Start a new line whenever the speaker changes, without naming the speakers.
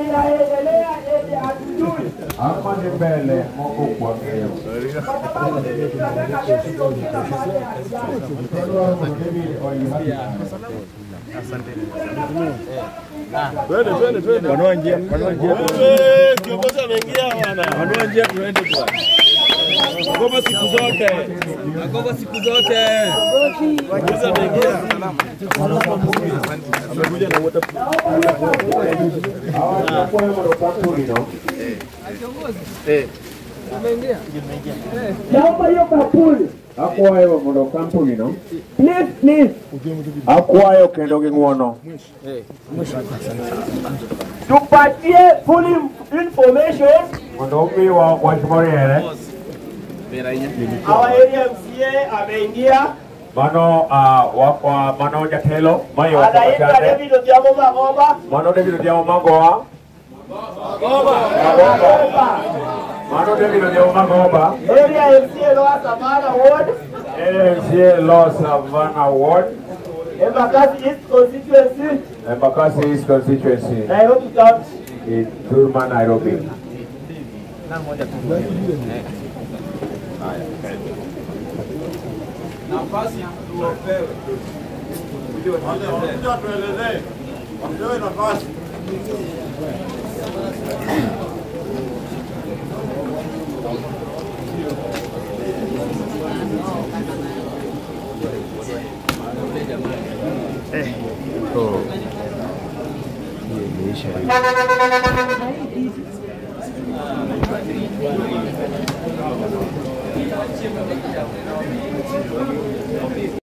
inaendelea yenye hatujui,
ama ni mbele moko kwa leo. Kiongozi
ameingia bwana.
Panua
siku zote. Makopa siku zote.
Kiongozi
ameingia.
Naomba hiyo kampuni
akwayo mondo kampuni no
Please, please.
akwayo kendo gi ng'uono
Tupatie full information.
mondo umiwa wach moriere
Our area MCA ameingia.
Mano ah, wa- wa- mano jatelo mayo Anaitwa David
Odhiambo Magoba.
mano David Odhiambo Magoha
Magoba.
mano David Odhiambo Magoba
Area MCA Lower Savannah Ward.
AMCA Law Savannah Ward
Embakasi East Constituency.
Embakasi East Constituency
Nairobi County.
in Durma, Nairobi. nafasi tuwapewe, kuja tuelezee, wapewe nafasi imeisha. じゃあ、この、一応、基本的に、じゃあ、この、一応、基本的に、